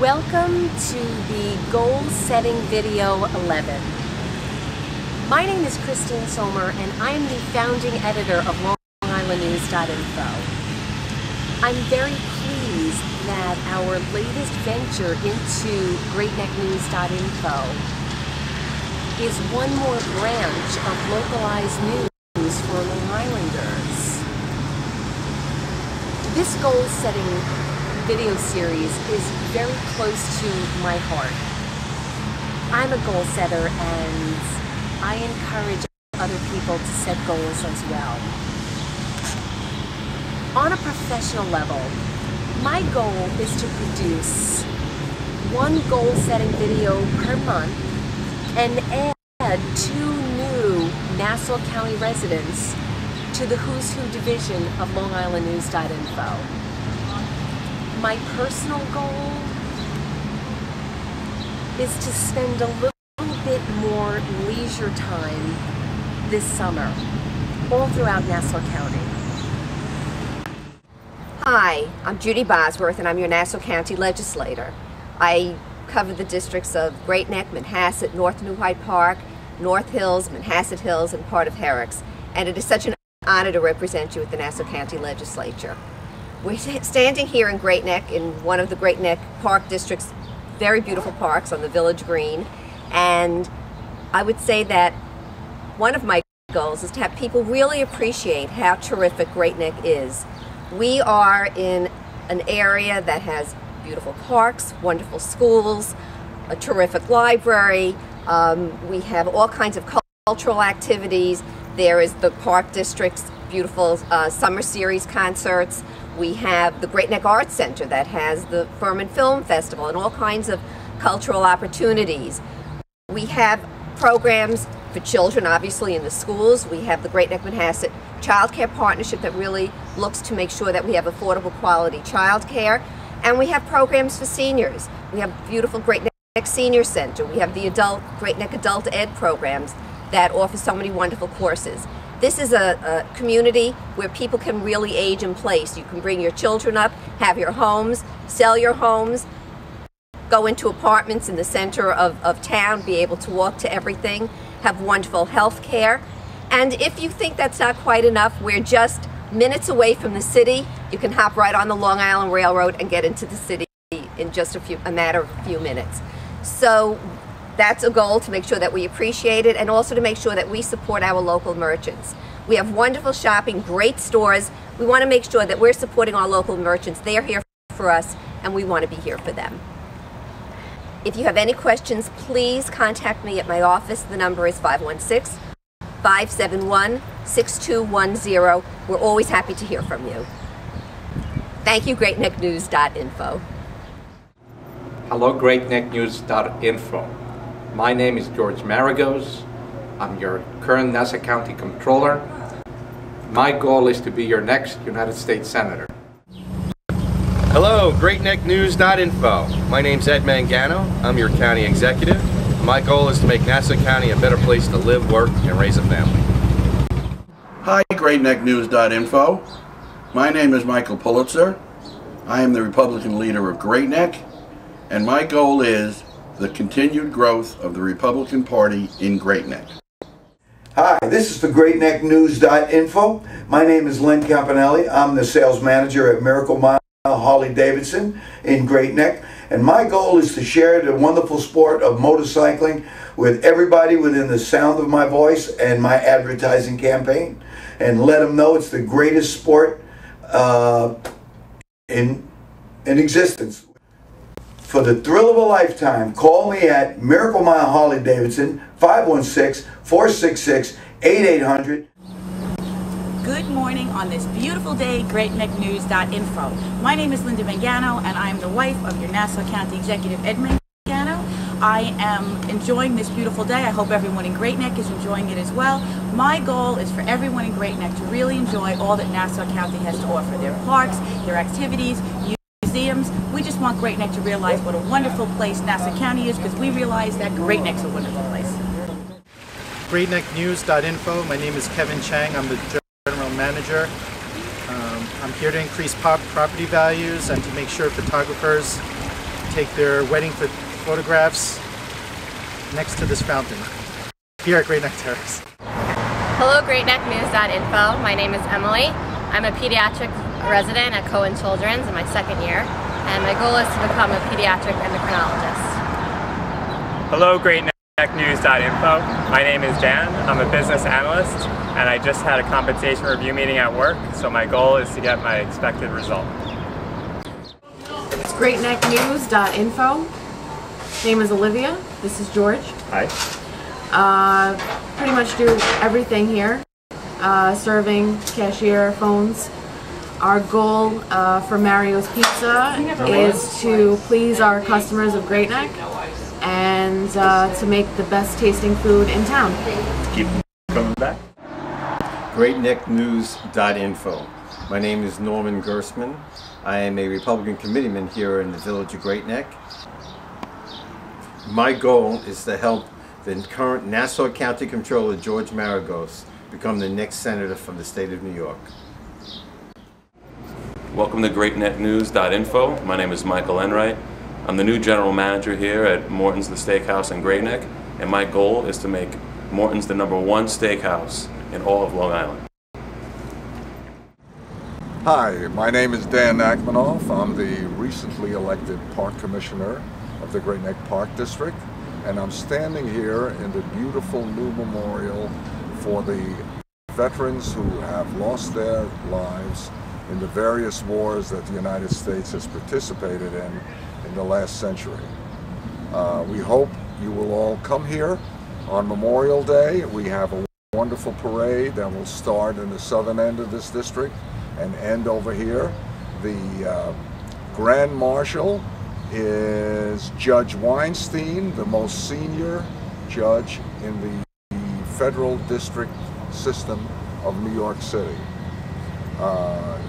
Welcome to the Goal Setting Video 11. My name is Christine Sohmer and I am the founding editor of LongIslandNews.info. I'm very pleased that our latest venture into GreatNeckNews.info is one more branch of localized news for Long Islanders. This goal setting video series is very close to my heart. I'm a goal setter and I encourage other people to set goals as well. On a professional level, my goal is to produce one goal setting video per month and add two new Nassau County residents to the Who's Who division of LongIslandNews.info. My personal goal is to spend a little bit more leisure time this summer, all throughout Nassau County. Hi, I'm Judi Bosworth and I'm your Nassau County legislator. I cover the districts of Great Neck, Manhasset, North New Hyde Park, North Hills, Manhasset Hills, and part of Herricks. And it is such an honor to represent you at the Nassau County Legislature. We're standing here in Great Neck in one of the Great Neck Park District's very beautiful parks on the Village Green. And I would say that one of my goals is to have people really appreciate how terrific Great Neck is. We are in an area that has beautiful parks, wonderful schools, a terrific library. Um, we have all kinds of cultural activities. There is the Park District's beautiful uh, summer series concerts. We have the Great Neck Arts Center that has the Furman Film Festival and all kinds of cultural opportunities. We have programs for children, obviously, in the schools. We have the Great Neck Manhasset Child Care Partnership that really looks to make sure that we have affordable quality child care. And we have programs for seniors. We have beautiful Great Neck Senior Center. We have the adult Great Neck Adult Ed programs that offer so many wonderful courses. This is a, a, community where people can really age in place. You can bring your children up, have your homes, sell your homes, go into apartments in the center of, of town, be able to walk to everything, have wonderful health care. And if you think that's not quite enough, we're just minutes away from the city. You can hop right on the Long Island Railroad and get into the city in just a few a matter of a few minutes. So that's a goal to make sure that we appreciate it and also to make sure that we support our local merchants. We have wonderful shopping, great stores. We want to make sure that we're supporting our local merchants. They're here for us and we want to be here for them. If you have any questions, please contact me at my office. The number is 516 571 6210. We're always happy to hear from you. Thank you, GreatNeckNews.info. Hello, GreatNeckNews.info. My name is George Maragos. I'm your current Nassau County Controller. My goal is to be your next United States Senator. Hello, GreatNeckNews.info. My name's Ed Mangano. I'm your county executive. My goal is to make Nassau County a better place to live, work, and raise a family. Hi, GreatNeckNews.info. My name is Michael Pulitzer. I am the Republican leader of Great Neck, and my goal is the continued growth of the Republican Party in Great Neck. Hi, this is the GreatNeckNews.info. My name is Len Campanelli. I'm the sales manager at Miracle Mile Harley Davidson in Great Neck. And my goal is to share the wonderful sport of motorcycling with everybody within the sound of my voice and my advertising campaign. And let them know it's the greatest sport uh, in, in existence. For the thrill of a lifetime, call me at Miracle Mile Harley Davidson, 516 466 8800. Good morning on this beautiful day, GreatNeckNews.info. My name is Linda Mangano, and I am the wife of your Nassau County Executive Ed Mangano. I am enjoying this beautiful day. I hope everyone in Great Neck is enjoying it as well. My goal is for everyone in Great Neck to really enjoy all that Nassau County has to offer. Their parks, their activities, museums. We just want Great Neck to realize what a wonderful place Nassau County is because we realize that Great Neck's a wonderful place. GreatNeckNews.info. My name is Kevin Chang. I'm the General Manager. Um, I'm here to increase pop property values and to make sure photographers take their wedding pho- photographs next to this fountain here at Great Neck Terrace. Hello, GreatNeckNews.info. My name is Emily. I'm a pediatric resident at Cohen Children's in my second year, and my goal is to become a pediatric endocrinologist. Hello, GreatNeckNews.info. My name is Dan. I'm a business analyst, and I just had a compensation review meeting at work, so my goal is to get my expected result. It's greatnecknews.info. Name is Olivia. This is George. Hi. Uh, pretty much do everything here. Uh, serving, cashier, phones. Our goal uh, for Mario's Pizza is to please our customers of Great Neck and uh, to make the best tasting food in town. Keep coming back. GreatNeckNews.info. My name is Norman Gersman. I am a Republican committeeman here in the village of Great Neck. My goal is to help the current Nassau County Controller George Maragos become the next senator from the state of New York. Welcome to GreatNeckNews.info. My name is Michael Enright. I'm the new general manager here at Morton's The Steakhouse in Great Neck, and my goal is to make Morton's the number one steakhouse in all of Long Island. Hi, my name is Dan Nachmanoff. I'm the recently elected Park Commissioner of the Great Neck Park District, and I'm standing here in the beautiful new memorial for the veterans who have lost their lives in the various wars that the United States has participated in in the last century. Uh, we hope you will all come here on Memorial Day. We have a wonderful parade that will start in the southern end of this district and end over here. The uh, Grand Marshal is Judge Weinstein, the most senior judge in the federal district system of New York City. Uh,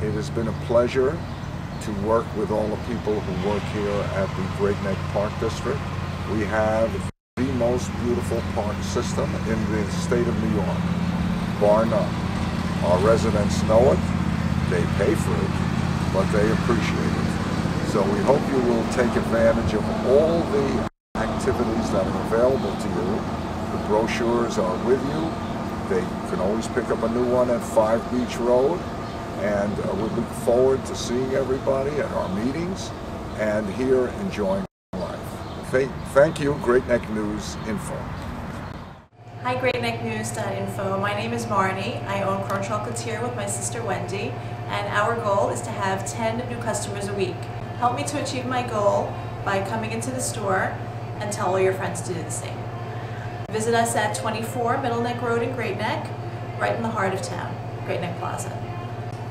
it has been a pleasure to work with all the people who work here at the Great Neck Park District. We have the most beautiful park system in the state of New York, bar none. Our residents know it, they pay for it, but they appreciate it. So we hope you will take advantage of all the activities that are available to you. The brochures are with you. They can always pick up a new one at 5 Beach Road. And uh, we look forward to seeing everybody at our meetings and here enjoying life. Thank, thank you, Great Neck News Info. Hi, GreatNeckNews.info. My name is Marni. I own Kron Chocolatier with my sister Wendy, and our goal is to have 10 new customers a week. Help me to achieve my goal by coming into the store and tell all your friends to do the same. Visit us at 24 Middle Neck Road in Great Neck, right in the heart of town, Great Neck Plaza.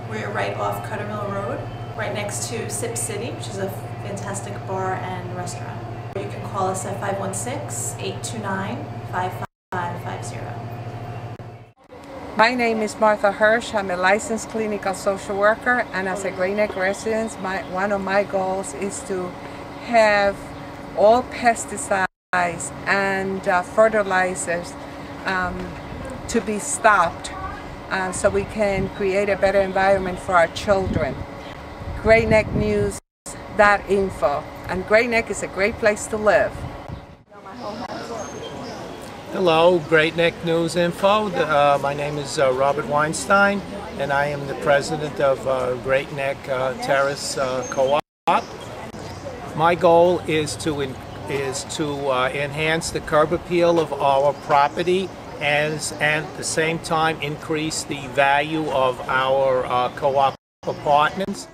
We're right off Cutter Mill Road, right next to Sip City, which is a fantastic bar and restaurant. You can call us at 516-829-5550. My name is Martha Hirsch. I'm a licensed clinical social worker, and as a Great Neck resident, my, one of my goals is to have all pesticides and uh, fertilizers um, to be stopped uh, so we can create a better environment for our children. Great Neck News, that info. And Great Neck is a great place to live. Hello, Great Neck News Info. Uh, my name is uh, Robert Weinstein, and I am the president of uh, Great Neck uh, Terrace Co-op. My goal is to is to uh, enhance the curb appeal of our property and, and at the same time increase the value of our co-op apartments.